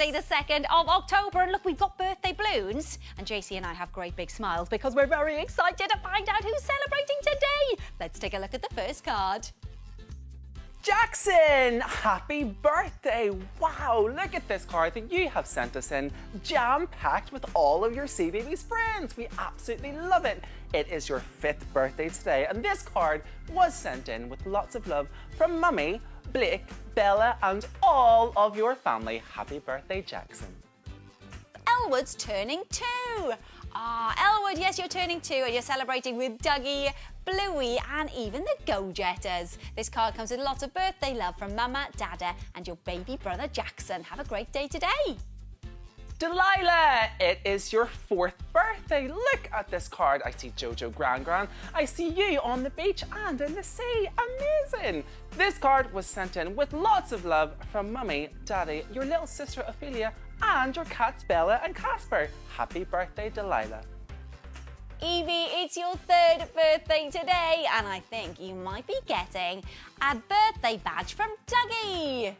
Saturday, the 2nd of October. And look, we've got birthday balloons. And JC and I have great big smiles because we're very excited to find out who's celebrating today. Let's take a look at the first card. Jackson, happy birthday. Wow, look at this card that you have sent us in, jam-packed with all of your CBeebies friends. We absolutely love it. It is your fifth birthday today, and this card was sent in with lots of love from Mummy, Blake, Bella, and all of your family. Happy birthday, Jackson. Elwood's turning two. Ah, Elwood, yes, you're turning two and you're celebrating with Duggee, Bluey and even the Go-Jetters. This card comes with lots of birthday love from Mama, Dada and your baby brother Jackson. Have a great day today. Delilah, it is your fourth birthday. Look at this card. I see Jojo Gran Gran. I see you on the beach and in the sea. Amazing. This card was sent in with lots of love from Mummy, Daddy, your little sister Ophelia and your cats Bella and Casper. Happy birthday, Delilah. Evie, it's your third birthday today, and I think you might be getting a birthday badge from Duggee.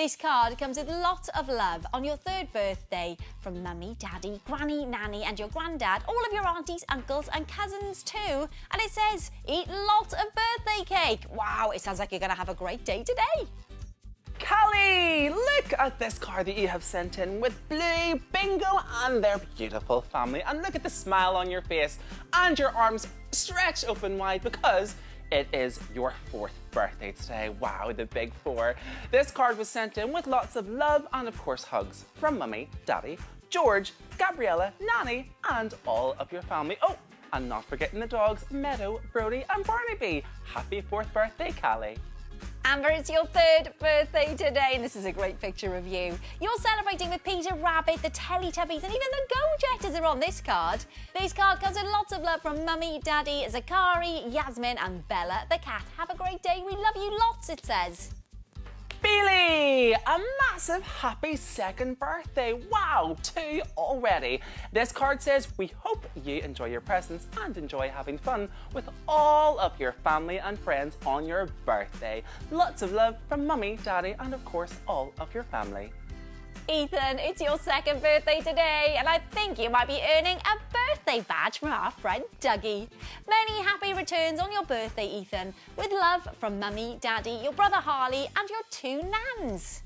This card comes with lots of love on your third birthday from Mummy, Daddy, Granny, Nanny and your Granddad, all of your aunties, uncles and cousins too. And it says, eat lots of birthday cake. Wow, it sounds like you're going to have a great day today. Callie, look at this card that you have sent in with Blue, Bingo and their beautiful family. And look at the smile on your face and your arms stretched open wide because it is your fourth birthday today. Wow, the big four. This card was sent in with lots of love and of course hugs from Mummy, Daddy, George, Gabriella, Nanny and all of your family. Oh, and not forgetting the dogs, Meadow, Brody and Barnaby. Happy fourth birthday, Callie. Amber, it's your third birthday today, and this is a great picture of you. You're celebrating with Peter Rabbit, the Teletubbies, and even the Go-Jetters are on this card. This card comes with lots of love from Mummy, Daddy, Zakari, Yasmin, and Bella the cat. Have a great day. We love you lots, it says. A massive happy second birthday. Wow, two already. This card says, we hope you enjoy your presents and enjoy having fun with all of your family and friends on your birthday. Lots of love from mummy, daddy, and of course, all of your family. Ethan, it's your second birthday today, and I think you might be earning a birthday badge from our friend Duggee. Many happy returns on your birthday, Ethan, with love from Mummy, Daddy, your brother Harley, and your two nans.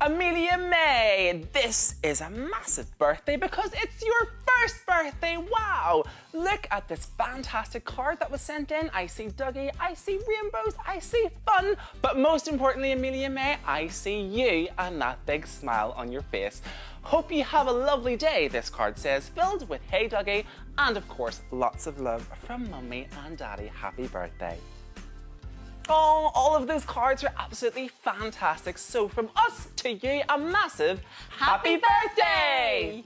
Amelia May, this is a massive birthday because it's your first birthday. Wow! Look at this fantastic card that was sent in. I see Dougie, I see rainbows, I see fun, but most importantly, Amelia May, I see you and that big smile on your face. Hope you have a lovely day, this card says, filled with Hey Duggee and of course, lots of love from Mummy and Daddy. Happy birthday. Oh, all of those cards are absolutely fantastic. So from us to you, a massive happy, happy birthday! birthday! Happy birthday!